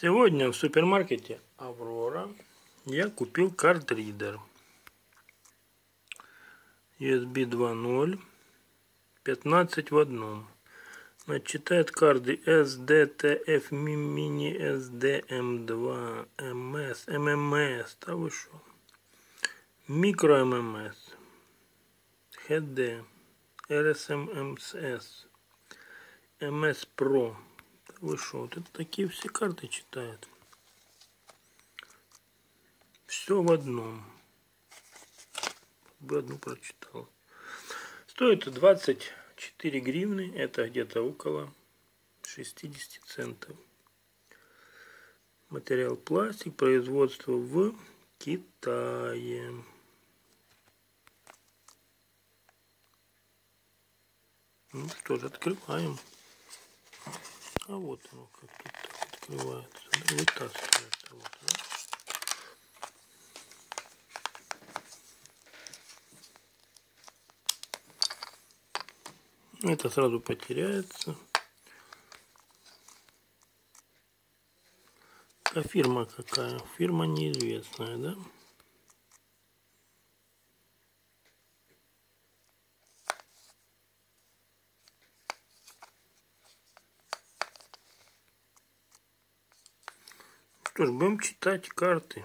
Сегодня в супермаркете Аврора я купил картридер USB 2.0 15 в одном. Значит, читает карты SDTF Mini SD M2 MS MMS. Да вы что? Микро MMS. HD. RSMMS. MS Pro. Вы что, вот это такие все карты читает. Все в одном. Бы одну прочитал. Стоит 24 гривны. Это где-то около 60 центов. Материал пластик. Производство в Китае. Ну что же, открываем. А вот оно как тут так открывается. Да, вытаскивается. Вот, да? Это сразу потеряется. А фирма какая? Фирма неизвестная, да? Что ж, будем читать карты.